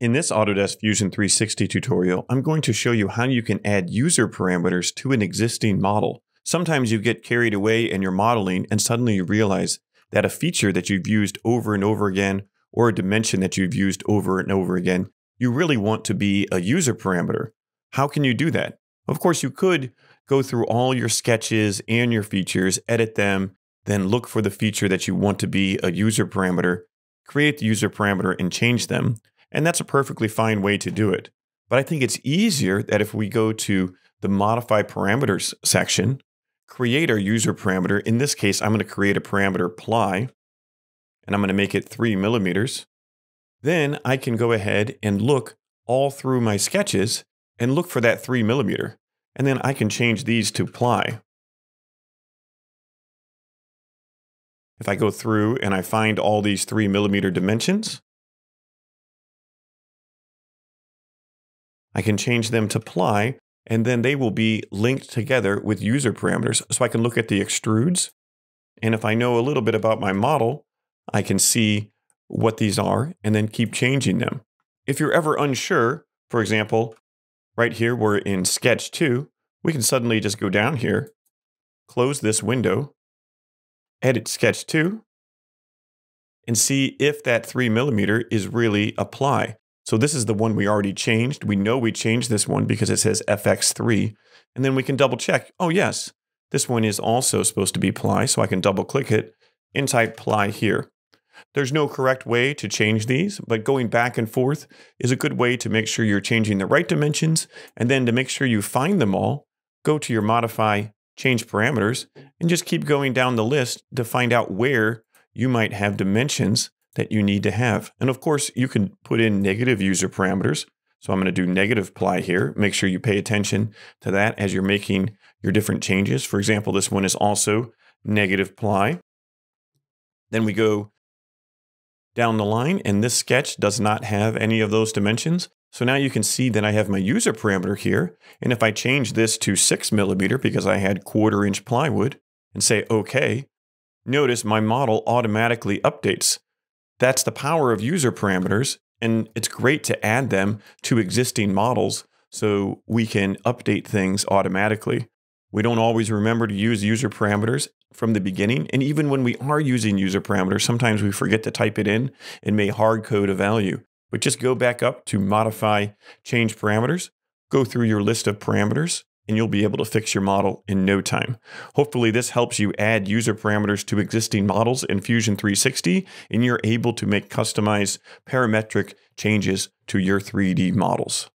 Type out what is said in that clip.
In this Autodesk Fusion 360 tutorial, I'm going to show you how you can add user parameters to an existing model. Sometimes you get carried away in your modeling and suddenly you realize that a feature that you've used over and over again or a dimension that you've used over and over again, you really want to be a user parameter. How can you do that? Of course, you could go through all your sketches and your features, edit them, then look for the feature that you want to be a user parameter, create the user parameter and change them. And that's a perfectly fine way to do it. But I think it's easier that if we go to the modify parameters section, create our user parameter. In this case, I'm going to create a parameter ply, and I'm going to make it three millimeters. Then I can go ahead and look all through my sketches and look for that three millimeter. And then I can change these to ply. If I go through and I find all these three millimeter dimensions, I can change them to ply, and then they will be linked together with user parameters. So I can look at the extrudes, and if I know a little bit about my model, I can see what these are and then keep changing them. If you're ever unsure, for example, right here we're in Sketch 2, we can suddenly just go down here, close this window, edit Sketch 2, and see if that 3 millimeter is really a ply. So this is the one we already changed. We know we changed this one because it says FX3. And then we can double check. Oh, yes, this one is also supposed to be ply. So I can double click it and type ply here. There's no correct way to change these, but going back and forth is a good way to make sure you're changing the right dimensions. And then to make sure you find them all, go to your modify change parameters and just keep going down the list to find out where you might have dimensions that you need to have. And of course, you can put in negative user parameters. So I'm going to do negative ply here. Make sure you pay attention to that as you're making your different changes. For example, this one is also negative ply. Then we go down the line, and this sketch does not have any of those dimensions. So now you can see that I have my user parameter here. And if I change this to six millimeter because I had quarter inch plywood and say OK, notice my model automatically updates. That's the power of user parameters. And it's great to add them to existing models so we can update things automatically. We don't always remember to use user parameters from the beginning. And even when we are using user parameters, sometimes we forget to type it in and may hard code a value. But just go back up to modify change parameters, go through your list of parameters, and you'll be able to fix your model in no time. Hopefully, this helps you add user parameters to existing models in Fusion 360, and you're able to make customized parametric changes to your 3D models.